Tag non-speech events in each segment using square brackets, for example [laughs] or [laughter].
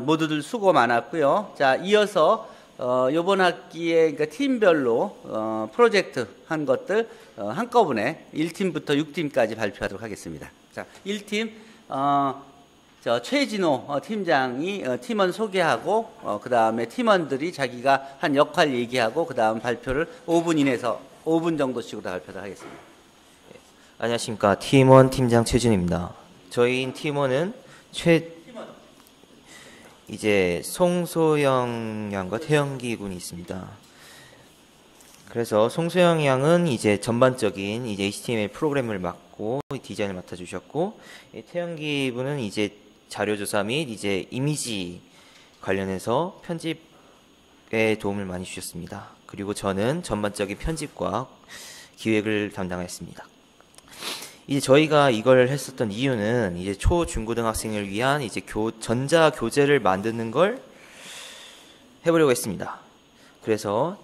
모두들 수고 많았고요. 자, 이어서 어, 이번 학기에 그러니까 팀별로 어, 프로젝트 한 것들 어, 한꺼번에 1팀부터 6팀까지 발표하도록 하겠습니다. 자, 1팀 어, 저 최진호 어, 팀장이 어, 팀원 소개하고 어, 그 다음에 팀원들이 자기가 한 역할 얘기하고 그 다음 발표를 5분 이내에서 5분 정도씩으로 발표를 하겠습니다. 안녕하십니까 팀원 팀장 최준입니다. 저희 팀원은 최 이제 송소영 양과 태영기 군이 있습니다. 그래서 송소영 양은 이제 전반적인 이제 HTML 프로그램을 맡고 디자인을 맡아주셨고 이 태영기 군은 이제 자료 조사 및 이제 이미지 관련해서 편집에 도움을 많이 주셨습니다. 그리고 저는 전반적인 편집과 기획을 담당했습니다. 이제 저희가 이걸 했었던 이유는 이제 초, 중고등학생을 위한 이제 교, 전자 교재를 만드는 걸 해보려고 했습니다. 그래서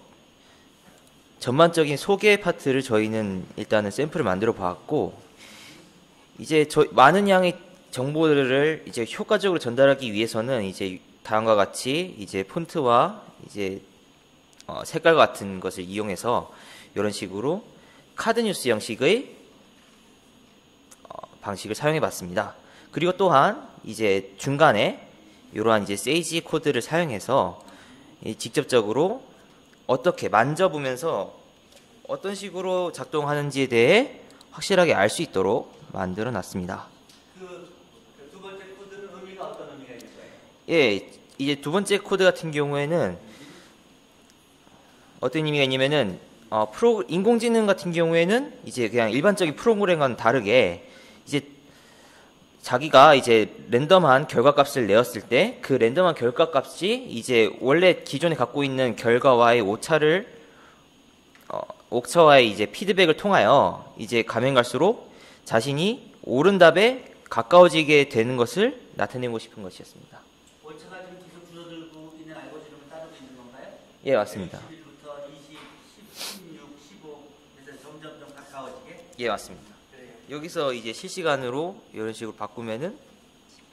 전반적인 소개 파트를 저희는 일단은 샘플을 만들어 봤고, 이제 저, 많은 양의 정보들을 이제 효과적으로 전달하기 위해서는 이제 다음과 같이 이제 폰트와 이제 어, 색깔 같은 것을 이용해서 이런 식으로 카드 뉴스 형식의 방식을 사용해 봤습니다. 그리고 또한 이제 중간에 이러한 이제 세이지 코드를 사용해서 직접적으로 어떻게 만져보면서 어떤 식으로 작동하는지에 대해 확실하게 알 수 있도록 만들어 놨습니다. 그 두 번째 코드는 의미가 어떤 의미가 거예요? 예, 이제 두 번째 코드 같은 경우에는 어떤 의미가 있냐면은 어, 프로 인공지능 같은 경우에는 이제 그냥 일반적인 프로그램과는 다르게 이제 자기가 이제 랜덤한 결과값을 내었을 때 그 랜덤한 결과값이 이제 원래 기존에 갖고 있는 결과와의 오차를 어, 오차와의 이제 피드백을 통하여 이제 가면 갈수록 자신이 옳은 답에 가까워지게 되는 것을 나타내고 싶은 것이었습니다. 오차가 지금 계속 줄어들고 있는 알고리즘을 따르고 있는 건가요? 예, 맞습니다. 11부터 20, 10, 16, 15 해서 점점점 가까워지게 예, 맞습니다. 여기서 이제 실시간으로 이런 식으로 바꾸면은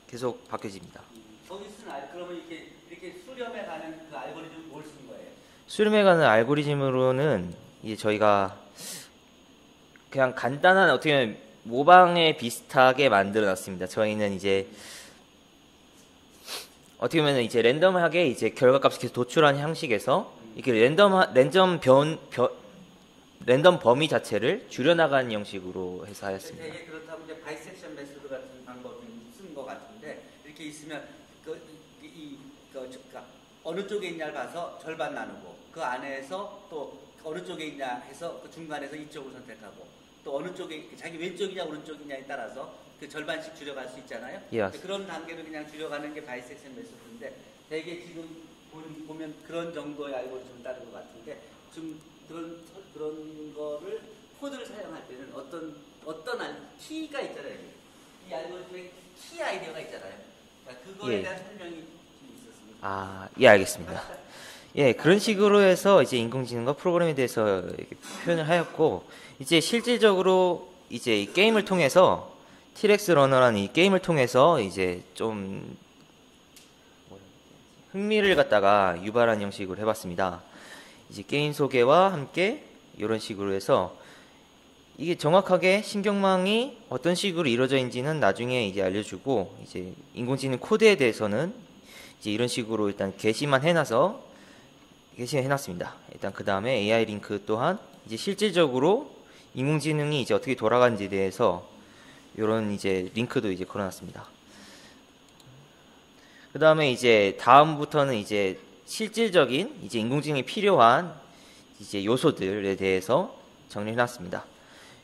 계속 바뀌어집니다. 거기 쓴 알, 그러면 이렇게 이렇게 수렴해 가는 그 알고리즘 뭘쓴 거예요? 수렴해 가는 알고리즘으로는 이제 저희가 그냥 간단한 어떻게 보면 모방에 비슷하게 만들어 놨습니다. 저희는 이제 어떻게 보면 이제 랜덤하게 이제 결과값을 계속 도출하는 형식에서 이렇게 랜덤 랜덤 변, 변 랜덤 범위 자체를 줄여나가는 형식으로 해서 하였습니다. 되게 그렇다면 이제 bisection method 같은 방법을 쓴것 같은데 이렇게 있으면 그, 이, 이, 그, 저, 그 어느 쪽에 있냐를 봐서 절반 나누고 그 안에서 또 어느 쪽에 있냐 해서 그 중간에서 이쪽을 선택하고 또 어느 쪽에 자기 왼쪽이냐 오른쪽이냐에 따라서 그 절반씩 줄여갈 수 있잖아요. 예. 그런 단계를 그냥 줄여가는 게 bisection method인데 되게 지금 보- 보면 그런 정도의 알고리즘을 따른 것 같은데 좀 그런 그런 거를 코드를 사용할 때는 어떤 어떤 알, 키가 있잖아요. 이 알고리즘에 키 아이디어가 있잖아요. 그러니까 그거에 예. 대한 설명이 좀 있었습니다. 아, 예, 알겠습니다. 예, 그런 식으로 해서 이제 인공지능과 프로그램에 대해서 표현을 하였고, 이제 실질적으로 이제 이 게임을 통해서, T-Rex Runner라는 이 게임을 통해서 이제 좀 흥미를 갖다가 유발한 형식으로 해봤습니다. 이제 게임 소개와 함께 이런 식으로 해서 이게 정확하게 신경망이 어떤 식으로 이루어져 있는지는 나중에 이제 알려주고 이제 인공지능 코드에 대해서는 이제 이런 식으로 일단 게시만 해놔서 게시해 놨습니다. 일단 그 다음에 AI 링크 또한 이제 실질적으로 인공지능이 이제 어떻게 돌아가는지에 대해서 이런 이제 링크도 이제 걸어놨습니다. 그 다음에 이제 다음부터는 이제 실질적인 이제 인공지능이 필요한 이제 요소들에 대해서 정리해놨습니다.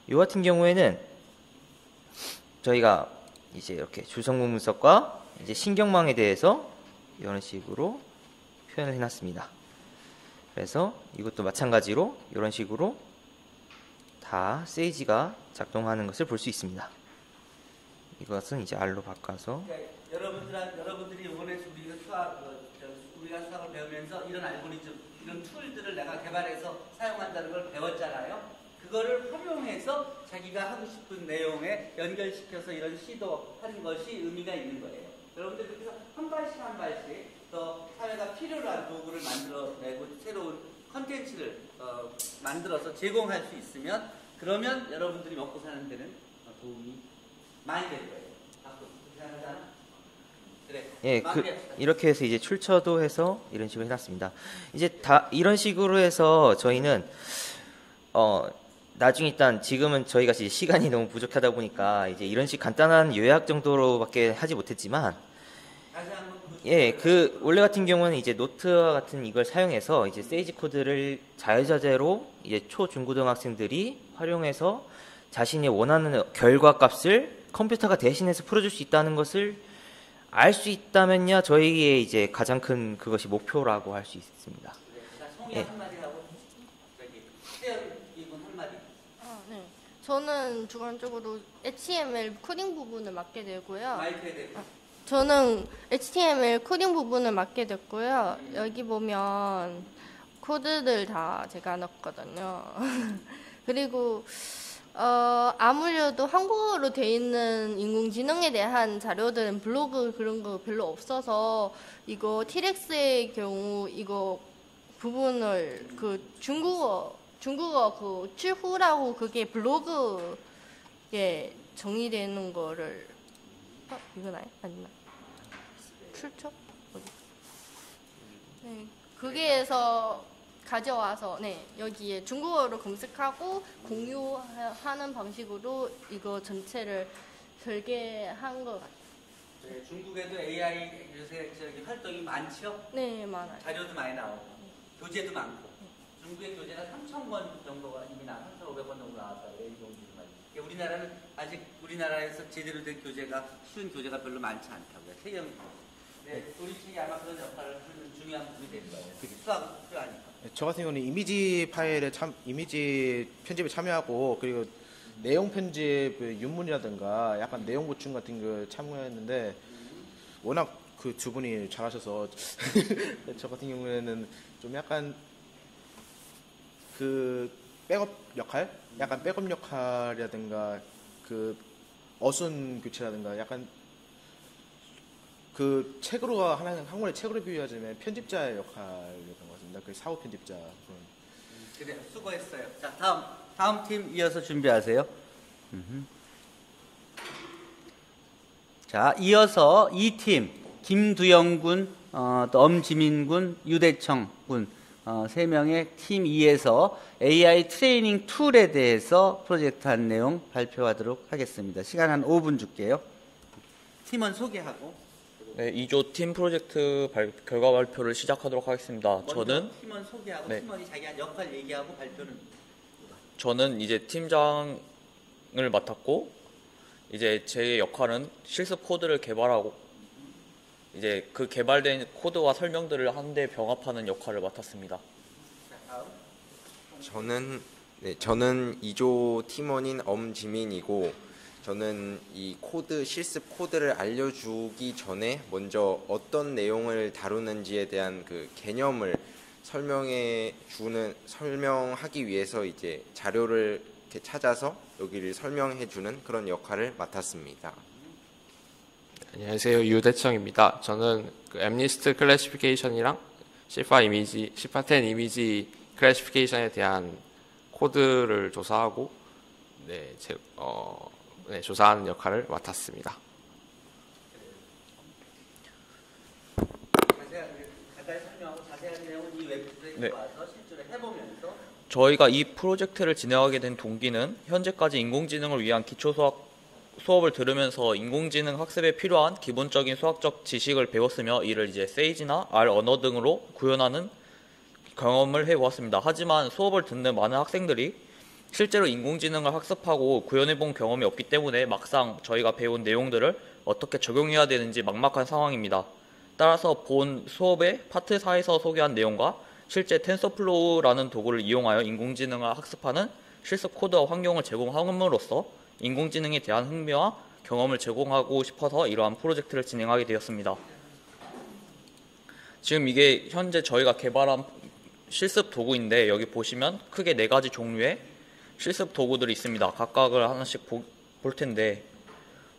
이 같은 경우에는 저희가 이제 이렇게 줄성분 분석과 이제 신경망에 대해서 이런 식으로 표현을 해놨습니다. 그래서 이것도 마찬가지로 이런 식으로 다 세이지가 작동하는 것을 볼 수 있습니다. 이것은 이제 R로 바꿔서 그러니까 여러분들 여러분들이 이번에 우리가 수학 우리가 수학을 배우면서 이런 알고리즘 이런 툴들을 내가 개발해서 사용한다는 걸 배웠잖아요. 그거를 활용해서 자기가 하고 싶은 내용에 연결시켜서 이런 시도하는 것이 의미가 있는 거예요. 여러분들 그래서 한 발씩 한 발씩 더 사회가 필요로 한 도구를 만들어내고 새로운 컨텐츠를 어, 만들어서 제공할 수 있으면 그러면 여러분들이 먹고 사는 데는 어, 도움이 많이 될 거예요. 박수. 그렇게 생각하잖아? 그래. 예, 그. 이렇게 해서 이제 출처도 해서 이런 식으로 해놨습니다. 이제 다 이런 식으로 해서 저희는 어 나중에 일단 지금은 저희가 이제 시간이 너무 부족하다 보니까 이제 이런 식 간단한 요약 정도로밖에 하지 못했지만 그- 예, 그 원래 같은 경우는 이제 노트와 같은 이걸 사용해서 이제 세이지 코드를 자유자재로 이제 초 중고등학생들이 활용해서 자신이 원하는 결과 값을 컴퓨터가 대신해서 풀어줄 수 있다는 것을 알 수 있다면야 저희의 이제 가장 큰 그것이 목표라고 할 수 있습니다. 예. 한마디. 아, 네. 저는 주관적으로 HTML 코딩 부분을 맡게 되고요. 대고. 저는 HTML 코딩 부분을 맡게 됐고요. 여기 보면 코드들 다 제가 넣었거든요. [laughs] 그리고 어, 아무래도 한국어로 돼 있는 인공지능에 대한 자료들은 블로그 그런 거 별로 없어서 이거 티렉스의 경우 이거 부분을 그 중국어 중국어 그 칠후라고 그게 블로그에 정의되는 거를 어, 이건 아니 아니나 출처 어디? 네, 거기에서 가져와서 네 여기에 중국어로 검색하고 공유하는 방식으로 이거 전체를 설계한 것 같아요. 네, 중국에도 AI 요새 저기 활동이 많죠. 네 많아요. 자료도 많이 나오고 교재도 많고 중국의 교재가 3천 권 정도가 이미 나 3,500권 정도 나왔다고 인공지능 가지고. 우리나라는 아직 우리나라에서 제대로 된 교재가 쉬운 교재가 별로 많지 않다고요. 태경 네, 우리 책이 아마 그런 역할을 하는 중요한 부분이 될 거예요. 수학 필요하니까. 저 같은 경우는 이미지 파일에 참 이미지 편집에 참여하고 그리고 내용 편집 그 윤문이라든가 약간 내용 보충 같은 거 참여했는데 워낙 그 두 분이 잘하셔서 [laughs] 저 같은 경우에는 좀 약간 그 백업 역할, 약간 백업 역할이라든가 그 어순 교체라든가 약간 그 책으로 하나 한 권의 책으로 비유하자면 편집자의 역할이었던 것 같습니다. 그 사후 편집자. 그런. 그래 수고했어요. 자 다음 다음 팀 이어서 준비하세요. 자 이어서 이 팀 김두영 군, 어, 또 엄지민 군, 유대청 군. 어, 세 명의 팀 2에서 AI 트레이닝 툴에 대해서 프로젝트 한 내용 발표하도록 하겠습니다. 시간 한 5분 줄게요. 팀원 소개하고 네, 2조 팀 프로젝트 발- 결과 발표를 시작하도록 하겠습니다. 먼저 저는 팀원 소개하고 네. 팀원이 자기 역할 얘기하고 발표는 저는 이제 팀장을 맡았고 이제 제 역할은 실습 코드를 개발하고 이제 그 개발된 코드와 설명들을 한데 병합하는 역할을 맡았습니다. 저는 네, 저는 2조 팀원인 엄지민이고 저는 이 코드 실습 코드를 알려주기 전에 먼저 어떤 내용을 다루는지에 대한 그 개념을 설명해 주는 설명하기 위해서 이제 자료를 이렇게 찾아서 여기를 설명해 주는 그런 역할을 맡았습니다. 안녕하세요. 유대청입니다. 저는 그 MNIST classification이랑 시파 이미지, 시파10 이미지 클래시피케이션에 대한 코드를 조사하고 네, 제, 어, 네, 조사하는 역할을 맡았습니다. 네. 저희가 이 프로젝트를 진행하게 된 동기는 현재까지 인공지능을 위한 기초 수학 수업을 들으면서 인공지능 학습에 필요한 기본적인 수학적 지식을 배웠으며 이를 이제 세이지나 R 언어 등으로 구현하는 경험을 해보았습니다. 하지만 수업을 듣는 많은 학생들이 실제로 인공지능을 학습하고 구현해 본 경험이 없기 때문에 막상 저희가 배운 내용들을 어떻게 적용해야 되는지 막막한 상황입니다. 따라서 본 수업의 파트 4에서 소개한 내용과 실제 TensorFlow라는 도구를 이용하여 인공지능을 학습하는 실습 코드와 환경을 제공함으로써 인공지능에 대한 흥미와 경험을 제공하고 싶어서 이러한 프로젝트를 진행하게 되었습니다. 지금 이게 현재 저희가 개발한 실습 도구인데 여기 보시면 크게 네 가지 종류의 실습 도구들이 있습니다. 각각을 하나씩 보- 볼 텐데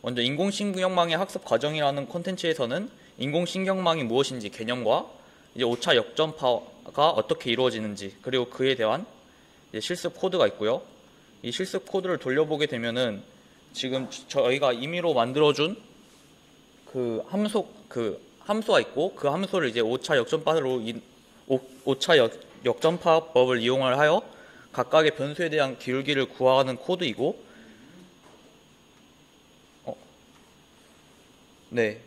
먼저 인공신경망의 학습 과정이라는 콘텐츠에서는 인공신경망이 무엇인지 개념과 이제 5차 역전파가 어떻게 이루어지는지 그리고 그에 대한 이제 실습 코드가 있고요. 이 실습 코드를 돌려보게 되면은 지금 저희가 임의로 만들어준 그 함수 그 함수가 있고 그 함수를 이제 5차 역전파로 인, 5, 차 역, 역전파법을 이용을 하여 각각의 변수에 대한 기울기를 구하는 코드이고 어, 네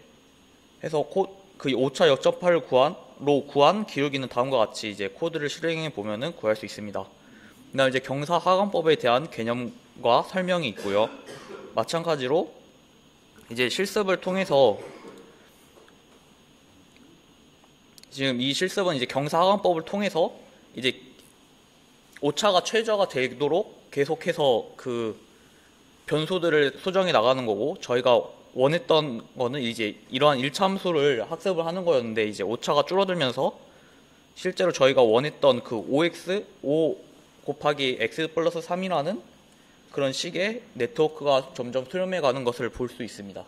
해서 코, 그 5차 역전파를 구한로 구한 기울기는 다음과 같이 이제 코드를 실행해 보면은 구할 수 있습니다. 그다음 이제 경사 하관법에 대한 개념과 설명이 있고요. 마찬가지로 이제 실습을 통해서 지금 이 실습은 이제 경사하관법을 통해서 이제 오차가 최저가 되도록 계속해서 그 변수들을 수정해 나가는 거고 저희가 원했던 거는 이제 이러한 1차 함수를 학습을 하는 거였는데 이제 오차가 줄어들면서 실제로 저희가 원했던 그 5x 5 곱하기 x 플러스 3이라는 그런 식의 네트워크가 점점 수렴해 가는 것을 볼 수 있습니다.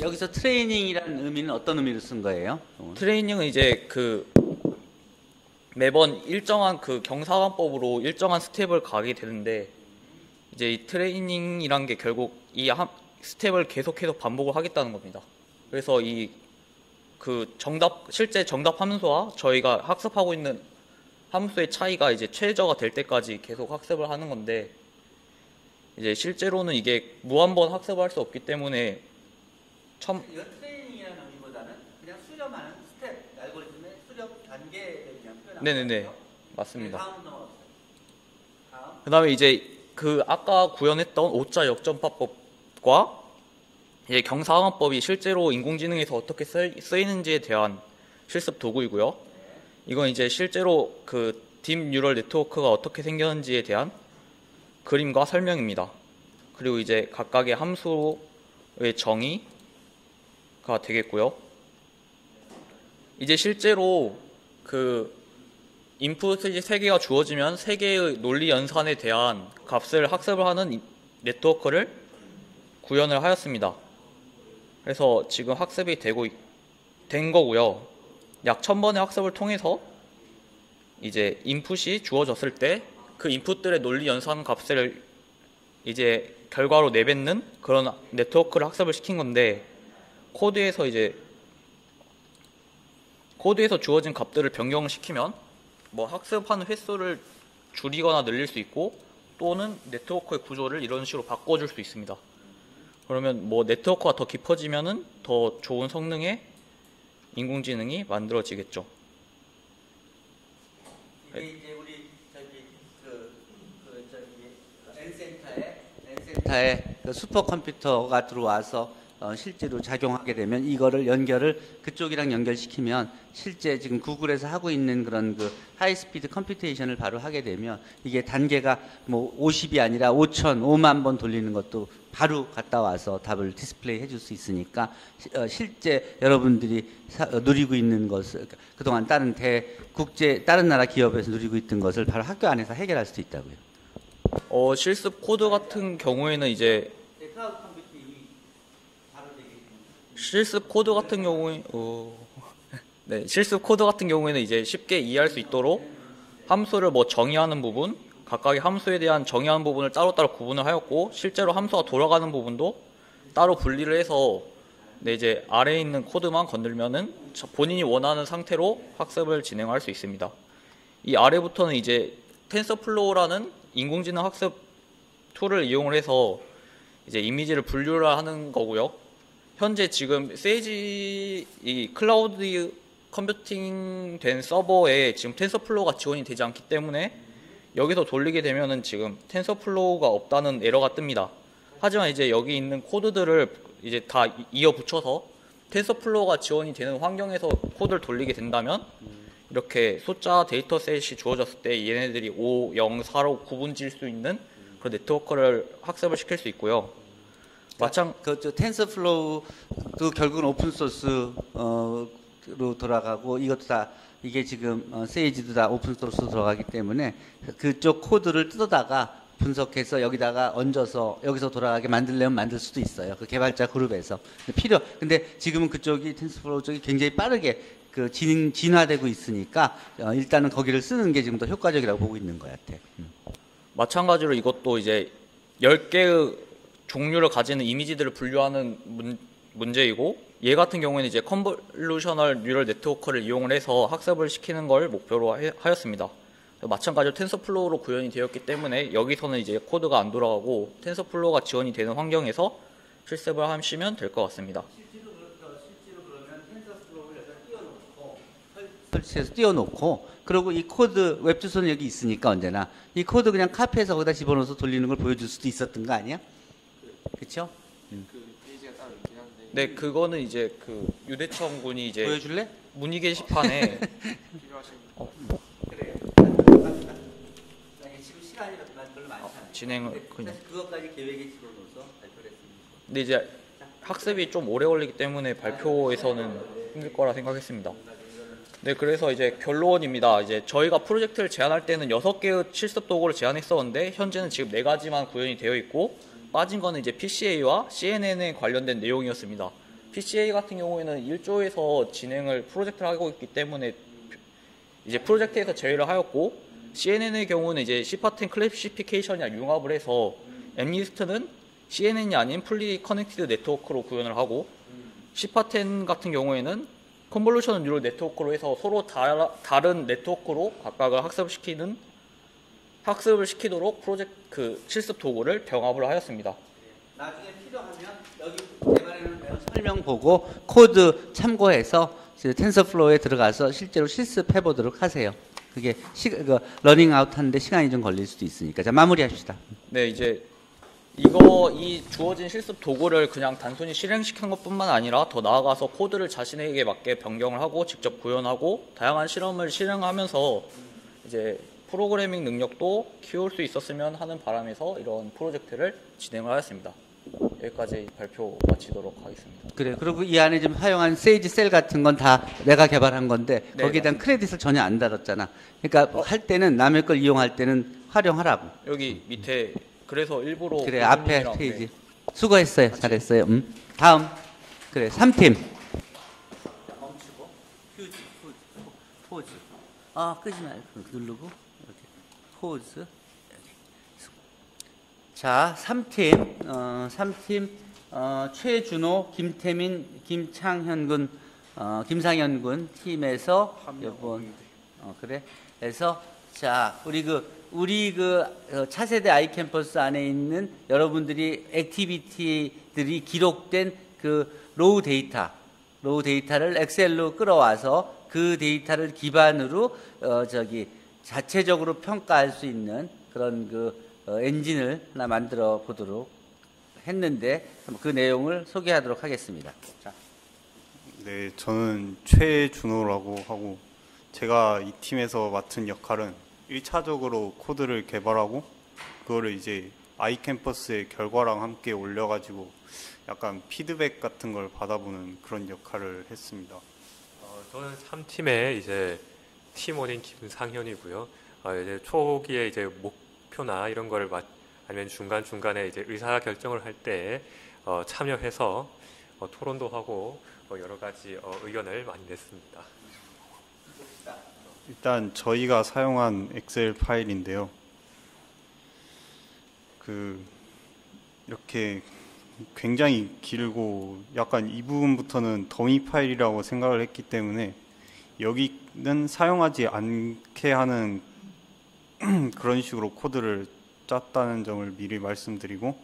여기서 트레이닝이라는 의미는 어떤 의미로 쓴 거예요? 트레이닝은 이제 그 매번 일정한 그 경사하강법으로 일정한 스텝을 가게 되는데 이제 이 트레이닝이란 게 결국 이 함- 스텝을 계속해서 반복을 하겠다는 겁니다. 그래서 이 그 정답 실제 정답 함수와 저희가 학습하고 있는 함수의 차이가 이제 최저가 될 때까지 계속 학습을 하는 건데 이제 실제로는 이게 무한번 학습할 수 없기 때문에 첨 이거 트레이닝이라는 의미보다는 그냥 수렴하는 스텝 알고리즘의 수렴 단계를 그냥 표현한 네네네? 맞습니다. 네, 다음 넘어가세요. 다음. 그다음에 이제 그 아까 구현했던 오차 역전파법과 이제 경사하강법이 실제로 인공지능에서 어떻게 쓰- 쓰이는지에 대한 실습 도구이고요. 이건 이제 실제로 그 deep neural network가 어떻게 생겼는지에 대한 그림과 설명입니다. 그리고 이제 각각의 함수의 정의가 되겠고요. 이제 실제로 그 인풋이 세 개가 주어지면 세 개의 논리 연산에 대한 값을 학습을 하는 이- 네트워크를 구현을 하였습니다. 그래서 지금 학습이 되고 있- 된 거고요. 약 1000번의 학습을 통해서 이제 인풋이 주어졌을 때 그 인풋들의 논리 연산 값을 이제 결과로 내뱉는 그런 네트워크를 학습을 시킨 건데 코드에서 이제 코드에서 주어진 값들을 변경을 시키면 뭐 학습하는 횟수를 줄이거나 늘릴 수 있고 또는 네트워크의 구조를 이런 식으로 바꿔줄 수 있습니다. 그러면 뭐 네트워크가 더 깊어지면은 더 좋은 성능의 인공지능이 만들어지겠죠. 이게 이제 우리 저기 그, 그 저기 N센터에 N센터에 그 슈퍼컴퓨터가 들어와서 어, 실제로 작용하게 되면 이거를 연결을 그쪽이랑 연결시키면 실제 지금 구글에서 하고 있는 그런 그 high speed computation을 바로 하게 되면 이게 단계가 뭐 50이 아니라 5천, 5만 번 돌리는 것도 바로 갔다 와서 답을 디스플레이 해줄 수 있으니까 시- 어, 실제 여러분들이 사- 어, 누리고 있는 것을 그동안 다른 대 국제 다른 나라 기업에서 누리고 있던 것을 바로 학교 안에서 해결할 수도 있다고요. 어, 실습 코드 같은 경우에는 이제 실습 코드 같은 경우에 어, 네, 실습 코드 같은 경우에는 이제 쉽게 이해할 수 있도록 함수를 뭐 정의하는 부분, 각각의 함수에 대한 정의하는 부분을 따로따로 구분을 하였고 실제로 함수가 돌아가는 부분도 따로 분리를 해서 네, 이제 아래에 있는 코드만 건들면은 저- 본인이 원하는 상태로 학습을 진행할 수 있습니다. 이 아래부터는 이제 TensorFlow라는 인공지능 학습 툴을 이용을 해서 이제 이미지를 분류를 하는 거고요. 현재 지금 Sage 이 클라우드 computing 된 서버에 지금 TensorFlow가 지원이 되지 않기 때문에 여기서 돌리게 되면은 지금 TensorFlow가 없다는 에러가 뜹니다. 하지만 이제 여기 있는 코드들을 이제 다 이- 이어 붙여서 TensorFlow가 지원이 되는 환경에서 코드를 돌리게 된다면 이렇게 숫자 dataset이 주어졌을 때 얘네들이 5, 0, 4로 구분 지을 수 있는 그런 네트워크를 학습을 시킬 수 있고요. 마찬 그저 TensorFlow도 결국은 open source로 돌아가고 이것도 다 이게 지금 어, Sage도 다 open source로 들어가기 때문에 그쪽 코드를 뜯어다가 분석해서 여기다가 얹어서 여기서 돌아가게 만들려면 만들 수도 있어요. 그 개발자 그룹에서 필요. 근데 지금은 그쪽이 TensorFlow 쪽이 굉장히 빠르게 그 진, 진화되고 있으니까 어, 일단은 거기를 쓰는 게 지금 더 효과적이라고 보고 있는 것 같아. 음. 마찬가지로 이것도 이제 10개의 종류를 가지는 이미지들을 분류하는 문, 문제이고 얘 같은 경우에는 이제 convolutional neural network를 이용을 해서 학습을 시키는 걸 목표로 해- 하였습니다. 마찬가지로 TensorFlow로 구현이 되었기 때문에 여기서는 이제 코드가 안 돌아가고 TensorFlow가 지원이 되는 환경에서 실습을 하시면 될 것 같습니다. 설치해서 띄워놓고 그리고 이 코드 웹 주소는 여기 있으니까 언제나 이 코드 그냥 카피해서 거기다 집어넣어서 돌리는 걸 보여줄 수도 있었던 거 아니야? 그렇죠? 네, 그거는 이제 그 유대청 군이 이제 보여줄래? 문의 게시판에 [laughs] 지금 시간이 별로 많지 않아요. 진행을 그냥 그것까지 계획에 집어넣어서 발표를 했습니다. 근데 이제 학습이 좀 오래 걸리기 때문에 발표에서는 힘들 거라 생각했습니다. 네, 그래서 이제 결론입니다. 이제 저희가 프로젝트를 제안할 때는 6개의 실습 도구를 제안했었는데 현재는 지금 4가지만 구현이 되어 있고 빠진 거는 이제 PCA와 CNN에 관련된 내용이었습니다. PCA 같은 경우에는 1조에서 진행을 프로젝트를 하고 있기 때문에 이제 프로젝트에서 제외를 하였고 CNN의 경우는 이제 CIFAR-10 classification이랑 융합을 해서 MNIST는 CNN이 아닌 fully connected network로 구현을 하고 CIFAR-10 같은 경우에는 convolution neural network로 해서 서로 다, 다른 네트워크로 각각을 학습시키는 학습을 시키도록 프로젝트 그 실습 도구를 병합을 하였습니다. 나중에 필요하면 여기 개발해놓은 설명 보고 코드 참고해서 TensorFlow에 들어가서 실제로 실습해 보도록 하세요. 그게 시, 그 learning out 하는데 시간이 좀 걸릴 수도 있으니까 자 마무리합시다. 네, 이제 이거 이 주어진 실습 도구를 그냥 단순히 실행시키는 것뿐만 아니라 더 나아가서 코드를 자신에게 맞게 변경을 하고 직접 구현하고 다양한 실험을 실행하면서 이제 프로그래밍 능력도 키울 수 있었으면 하는 바람에서 이런 프로젝트를 진행을 하였습니다. 여기까지 발표 마치도록 하겠습니다. 그래 그리고 이 안에 지금 사용한 세이지 셀 같은 건 다 내가 개발한 건데 네, 거기에 대한 크레딧을 전혀 안 달았잖아. 그러니까 할 때는 남의 걸 이용할 때는 활용하라고. 여기 밑에 그래서 일부러 그래 앞에 페이지. 네. 수고했어요. 잘했어요. 음. 다음 그래 3팀. 멈추고 휴지 pause pause. 아 끄지 말고 누르고 pause. 자 3팀 어 3팀 어 최준호, 김태민, 김창현 군, 어 김상현 군 팀에서 이번 어 그래. 그래서 자 우리 그 우리 그 어, 차세대 i-Campus 안에 있는 여러분들이 activity들이 기록된 그 raw data, raw data를 Excel로 끌어와서 그 데이터를 기반으로 어 저기 자체적으로 평가할 수 있는 그런 그 어, 엔진을 하나 만들어 보도록 했는데 그 내용을 소개하도록 하겠습니다. 자, 네, 저는 최준호라고 하고 제가 이 팀에서 맡은 역할은 1차적으로 코드를 개발하고 그거를 이제 아이캠퍼스의 결과랑 함께 올려가지고 약간 피드백 같은 걸 받아보는 그런 역할을 했습니다. 어, 저는 3팀의 이제 팀원인 김상현이고요. 어, 이제 초기에 이제 목표나 이런 거를 마, 아니면 중간 중간에 이제 의사 결정을 할 때 어, 참여해서 어, 토론도 하고 어, 여러 가지 어, 의견을 많이 냈습니다. 일단 저희가 사용한 엑셀 파일인데요. 그 이렇게 굉장히 길고 약간 이 부분부터는 더미 파일이라고 생각을 했기 때문에 여기 는 사용하지 않게 하는 [clears throat] 그런 식으로 코드를 짰다는 점을 미리 말씀드리고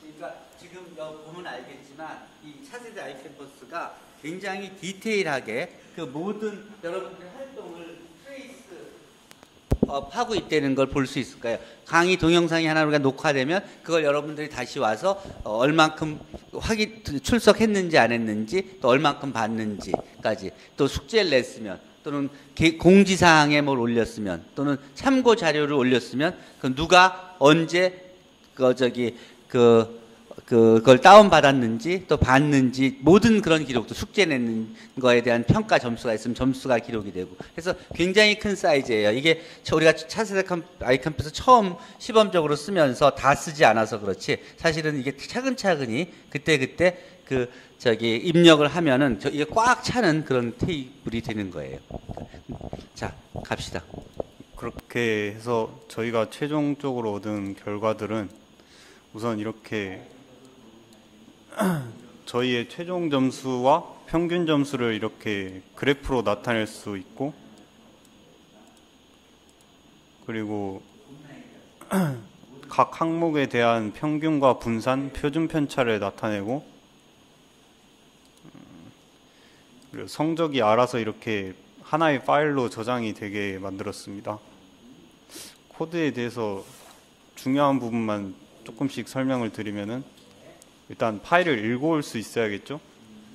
그러니까 지금 여 보면 알겠지만 이 차세대 i-Campus가 굉장히 디테일하게 그 모든 여러분들의 활동을 up 하고 있다는 걸 볼 수 있을 거예요. 강의 동영상이 하나 우리가 녹화되면 그걸 여러분들이 다시 와서 어, 얼만큼 확인 출석했는지 안 했는지 또 얼만큼 봤는지까지 또 숙제를 냈으면 또는 개- 공지사항에 뭘 올렸으면 또는 참고 자료를 올렸으면 그 누가 언제 그 저기 그 그걸 다운 받았는지 또 봤는지 모든 그런 기록도 숙제 냈는 거에 대한 평가 점수가 있으면 점수가 기록이 되고 그래서 굉장히 큰 사이즈예요. 이게 저- 우리가 차세대 컴- 아이캠프에서 처음 시범적으로 쓰면서 다 쓰지 않아서 그렇지 사실은 이게 차근차근히 그때 그때 그 저기 입력을 하면은 저 이게 꽉 차는 그런 테이블이 되는 거예요. 자 갑시다. 그렇게 해서 저희가 최종적으로 얻은 결과들은 우선 이렇게 [clears throat] 저희의 최종 점수와 평균 점수를 이렇게 그래프로 나타낼 수 있고 그리고 [clears throat] 각 항목에 대한 평균과 분산, 표준 편차를 나타내고 음, 그리고 성적이 알아서 이렇게 하나의 파일로 저장이 되게 만들었습니다. 코드에 대해서 중요한 부분만 조금씩 설명을 드리면은 일단 파일을 읽어올 수 있어야겠죠.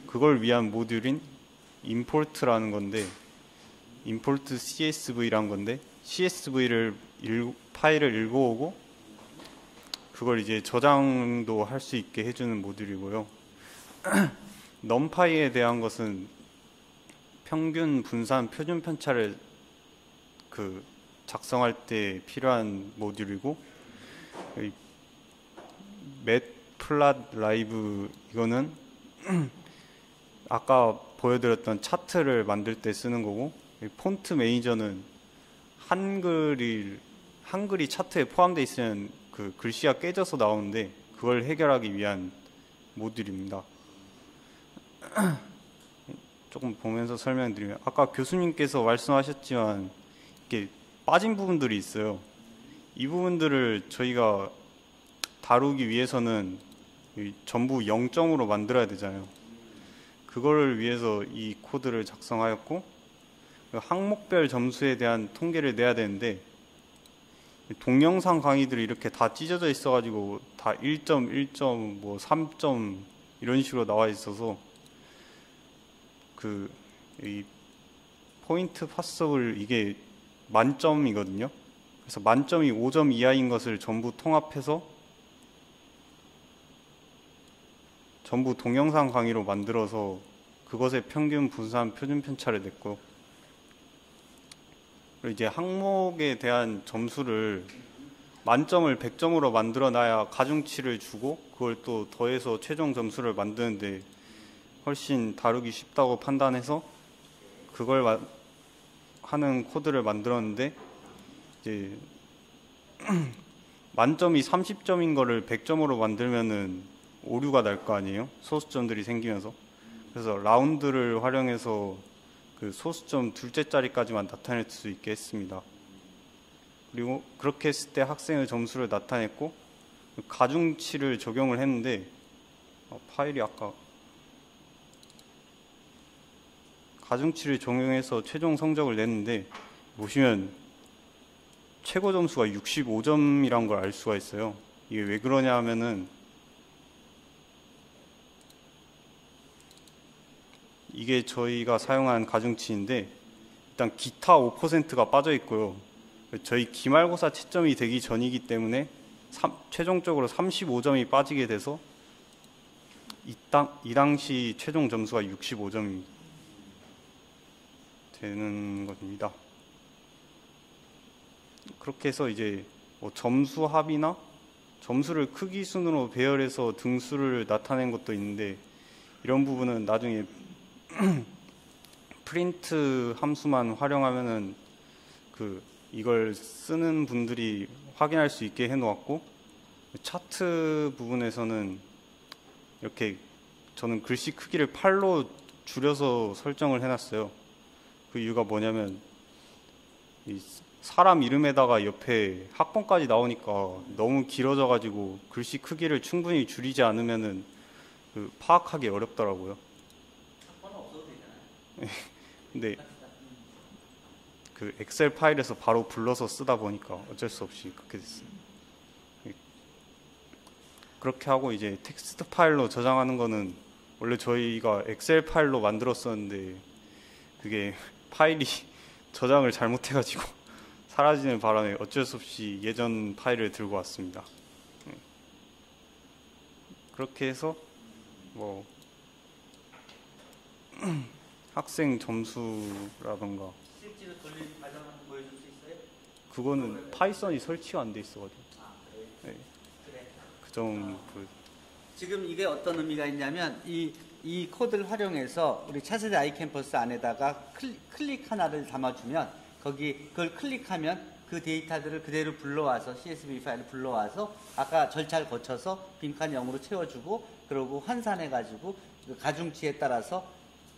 그걸 위한 모듈인 import라는 건데 import CSV란 건데 CSV를 파일을 읽어오고 그걸 이제 저장도 할 수 있게 해주는 모듈이고요. [clears throat] numPy에 대한 것은 평균 분산 표준 편차를 그 작성할 때 필요한 모듈이고 이 맷플랫 라이브 이거는 [clears throat] 아까 보여드렸던 차트를 만들 때 쓰는 거고 이 폰트 매니저는 한글이 한글이 차트에 포함되어 있으면 그 글씨가 깨져서 나오는데 그걸 해결하기 위한 모듈입니다. [clears throat] 조금 보면서 설명드리면 아까 교수님께서 말씀하셨지만 이게 빠진 부분들이 있어요. 이 부분들을 저희가 다루기 위해서는 이 전부 0점으로 만들어야 되잖아요. 그거를 위해서 이 코드를 작성하였고 그 항목별 점수에 대한 통계를 내야 되는데 동영상 강의들이 이렇게 다 찢어져 있어가지고 다 1점, 1점, 뭐 3점 이런 식으로 나와 있어서 그 이 포인트 파서블 이게 만점이거든요. 그래서 만점이 5점 이하인 것을 전부 통합해서 전부 동영상 강의로 만들어서 그것의 평균 분산 표준 편차를 냈고 그리고 이제 항목에 대한 점수를 만점을 100점으로 만들어 놔야 가중치를 주고 그걸 또 더해서 최종 점수를 만드는데 훨씬 다루기 쉽다고 판단해서 그걸 마- 하는 코드를 만들었는데 이제 [clears throat] 만점이 30점인 거를 100점으로 만들면은 오류가 날 거 아니에요? 소수점들이 생기면서. 그래서 라운드를 활용해서 그 소수점 둘째 자리까지만 나타낼 수 있게 했습니다. 그리고 그렇게 했을 때 학생의 점수를 나타냈고 가중치를 적용을 했는데 어, 파일이 아까 가중치를 적용해서 최종 성적을 냈는데 보시면 최고 점수가 65점이란 걸 알 수가 있어요. 이게 왜 그러냐 하면은 이게 저희가 사용한 가중치인데 일단 기타 5%가 빠져 있고요. 저희 기말고사 채점이 되기 전이기 때문에 삼- 최종적으로 35점이 빠지게 돼서 이, 땅, 이 당시 최종 점수가 65점이 되는 것입니다. 그렇게 해서 이제 뭐 점수 합이나 점수를 크기 순으로 배열해서 등수를 나타낸 것도 있는데 이런 부분은 나중에 [clears throat] 프린트 함수만 활용하면은 그 이걸 쓰는 분들이 확인할 수 있게 해놓았고 차트 부분에서는 이렇게 저는 글씨 크기를 8로 줄여서 설정을 해놨어요. 그 이유가 뭐냐면 이 사람 이름에다가 옆에 학번까지 나오니까 너무 길어져가지고 글씨 크기를 충분히 줄이지 않으면은 그 파악하기 어렵더라고요. [laughs] 근데 그 엑셀 파일에서 바로 불러서 쓰다 보니까 어쩔 수 없이 그렇게 됐어요. 그렇게 하고 이제 텍스트 파일로 저장하는 거는 원래 저희가 엑셀 파일로 만들었었는데 그게 파일이 [laughs] 저장을 잘못해가지고 [laughs] 사라지는 바람에 어쩔 수 없이 예전 파일을 들고 왔습니다. 그렇게 해서 뭐 [clears throat] 학생 점수라던가? 그거는 Python이 설치가 안 돼 있어가지고 네. 그래. 그 정도 지금 이게 어떤 의미가 있냐면 이, 이 코드를 활용해서 우리 차세대 i-Campus 안에다가 클릭, 하나를 담아주면 거기 그걸 클릭하면 그 데이터들을 그대로 불러와서 CSV 파일을 불러와서 아까 절차를 거쳐서 빈칸 0으로 채워주고 그러고 환산해가지고 그 가중치에 따라서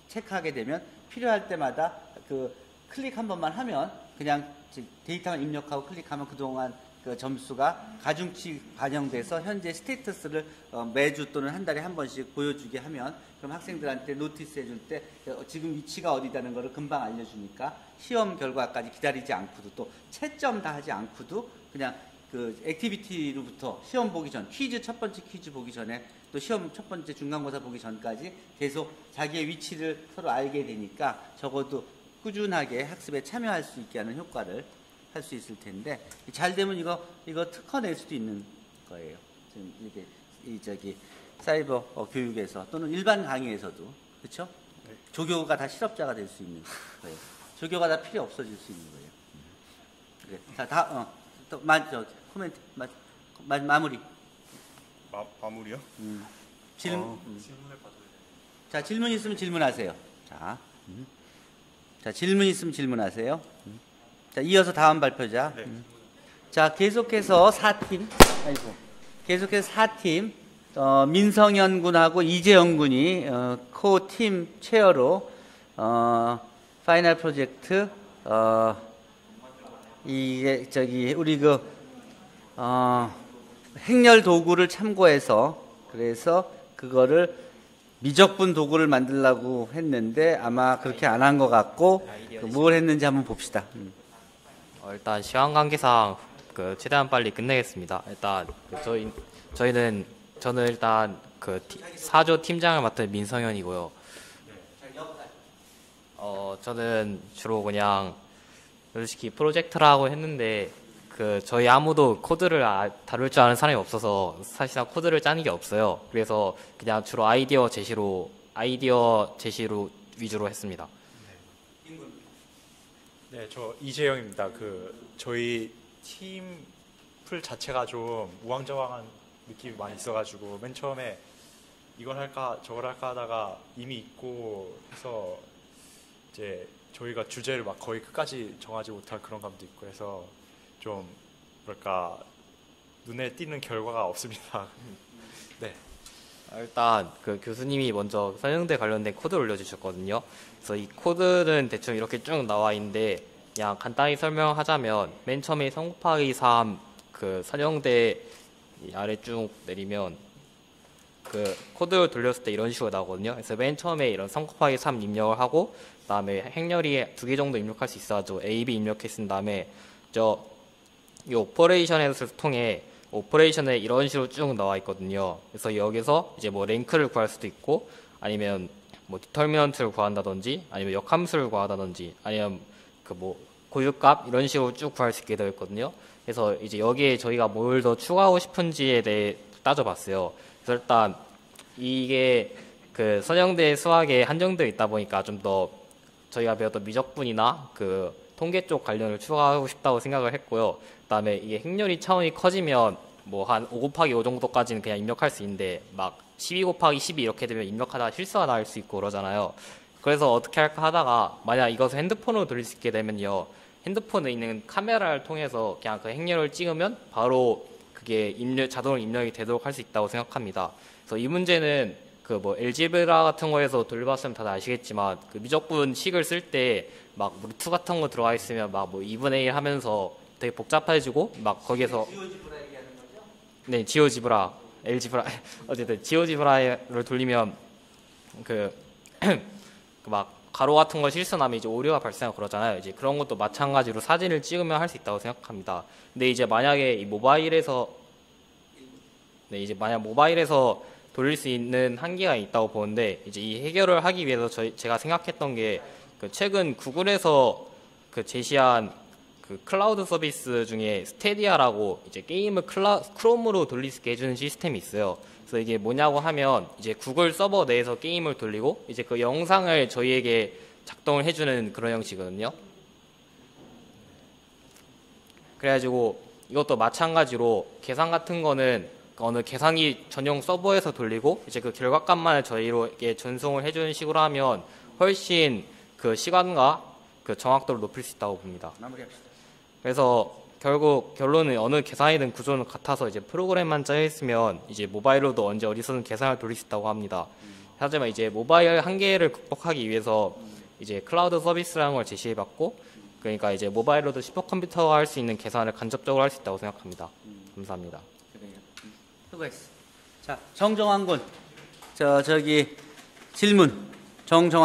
체크하게 되면 필요할 때마다 그 클릭 한 번만 하면 그냥 지- 데이터만 입력하고 클릭하면 그동안 그 점수가 가중치 반영돼서 현재 status를 어, 매주 또는 한 달에 한 번씩 보여주게 하면 그럼 학생들한테 notice 해줄 때 어, 지금 위치가 어디다는 거를 금방 알려주니까 시험 결과까지 기다리지 않고도 또 채점 다 하지 않고도 그냥 그 activity로부터 시험 보기 전 퀴즈 첫 번째 퀴즈 보기 전에 또 시험 첫 번째 중간고사 보기 전까지 계속 자기의 위치를 서로 알게 되니까 적어도 꾸준하게 학습에 참여할 수 있게 하는 효과를 할 수 있을 텐데 잘 되면 이거 이거 특허 낼 수도 있는 거예요. 지금 이게 이 저기 사이버 어, 교육에서 또는 일반 강의에서도 그렇죠? 조교가 다 실업자가 될 수 있는 거예요. 조교가 다 필요 없어질 수 있는 거예요. 음. 그래. 자, 다 어. 또 마, 저, 코멘트 마, 마, 마무리. 마, 마무리요? 음. 질문. 어. 음. 자, 질문 있으면 질문하세요. 자, 음. 자 질문 있으면 질문하세요. 음. 자, 이어서 다음 발표자. 음. 자, 계속해서 4팀. 아이고. 계속해서 4팀. 어, 민성현 군하고 이재영 군이 어, 코팀 체어로 어, final project 어, 이게 저기 우리 그 어, 행렬 도구를 참고해서 그래서 그거를 미적분 도구를 만들라고 했는데 아마 그렇게 안 한 것 같고 그뭘 했는지 한번 봅시다. 음. 어, 일단 시간 관계상 그 최대한 빨리 끝내겠습니다. 일단 그 저희 저희는 저는 일단 그 티- 사조 팀장을 맡은 민성현이고요. 어 저는 주로 그냥 솔직히 프로젝트라고 했는데 그 저희 아무도 코드를 아- 다룰 줄 아는 사람이 없어서 사실상 코드를 짜는 게 없어요. 그래서 그냥 주로 아이디어 제시로 아이디어 제시로 위주로 했습니다. 네, 저 이재영입니다. 그 저희 팀플 자체가 좀 우왕좌왕한 느낌이 많이 있어가지고 맨 처음에 이걸 할까 저걸 할까 하다가 이미 있고 해서 이제 저희가 주제를 막 거의 끝까지 정하지 못할 그런 감도 있고 해서 좀 뭐랄까 눈에 띄는 결과가 없습니다. [laughs] 네. 아, 일단 그 교수님이 먼저 선형대 관련된 코드를 올려주셨거든요. 그래서 이 코드는 대충 이렇게 쭉 나와 있는데 그냥 간단히 설명하자면 맨 처음에 3 곱하기 3그 선형대 이 아래 쭉 내리면 그 코드를 돌렸을 때 이런 식으로 나오거든요. 그래서 맨 처음에 이런 3 곱하기 3 입력을 하고 그 다음에 행렬이 두 개 정도 입력할 수 있어가지고 A, B 입력한 다음에 저 이 operation에서 통해 operation에 이런 식으로 쭉 나와 있거든요. 그래서 여기서 이제 뭐 rank를 구할 수도 있고 아니면 뭐 determinant를 구한다든지 아니면 역함수를 구한다든지 아니면 그 뭐 고유값 이런 식으로 쭉 구할 수 있게 되어 있거든요. 그래서 이제 여기에 저희가 뭘 더 추가하고 싶은지에 대해 따져봤어요. 그래서 일단 이게 그 선형대 수학에 한정되어 있다 보니까 좀 더 저희가 배웠던 미적분이나 그 통계 쪽 관련을 추가하고 싶다고 생각을 했고요. 그다음에 이게 행렬이 차원이 커지면 뭐 한 5 곱하기 5 정도까지는 그냥 입력할 수 있는데 막 12 곱하기 12 이렇게 되면 입력하다가 실수가 날수 있고 그러잖아요. 그래서 어떻게 할까 하다가 만약 이것을 핸드폰으로 돌릴 수 있게 되면요. 핸드폰에 있는 카메라를 통해서 그냥 그 행렬을 찍으면 바로 그게 입력, 자동으로 입력이 되도록 할 수 있다고 생각합니다. 그래서 이 문제는 그 뭐 엘지브라 같은 거에서 돌려봤으면 다들 아시겠지만 그 미적분 식을 쓸 때 막 루트 같은 거 들어가 있으면 막 뭐 2분의 1 하면서 되게 복잡해지고 막 거기에서 네 지오지브라 엘지브라 [laughs] 어쨌든 지오지브라를 돌리면 [clears throat] 그 막 괄호 같은 거 실수나면 이제 오류가 발생하고 그러잖아요. 이제 그런 것도 마찬가지로 사진을 찍으면 할 수 있다고 생각합니다. 근데 이제 만약에 이 모바일에서 네, 이제 만약 모바일에서 돌릴 수 있는 한계가 있다고 보는데 이제 이 해결을 하기 위해서 저희 제가 생각했던 게 그 최근 구글에서 그 제시한 그그 클라우드 서비스 중에 Stadia라고 이제 게임을 클라, 크롬으로 돌릴 수 있게 해주는 시스템이 있어요. 그래서 이게 뭐냐고 하면 이제 구글 서버 내에서 게임을 돌리고 이제 그 영상을 저희에게 작동을 해주는 그런 형식이거든요. 그래가지고 이것도 마찬가지로 계산 같은 거는 어느 계산기 전용 서버에서 돌리고 이제 그 결과값만을 저희로게 전송을 해주는 식으로 하면 훨씬 그 시간과 그 정확도를 높일 수 있다고 봅니다. 마무리합시다. 그래서 결국 결론은 어느 계산이든 구조는 같아서 이제 프로그램만 짜여 있으면 이제 모바일로도 언제 어디서든 계산을 돌릴 수 있다고 합니다. 하지만 이제 모바일 한계를 극복하기 위해서 이제 클라우드 서비스라는 걸 제시해봤고 그러니까 이제 모바일로도 슈퍼컴퓨터가 할 수 있는 계산을 간접적으로 할 수 있다고 생각합니다. 감사합니다. 수고했어. 자, 정정환 군. 저, 저기, 질문. 정정환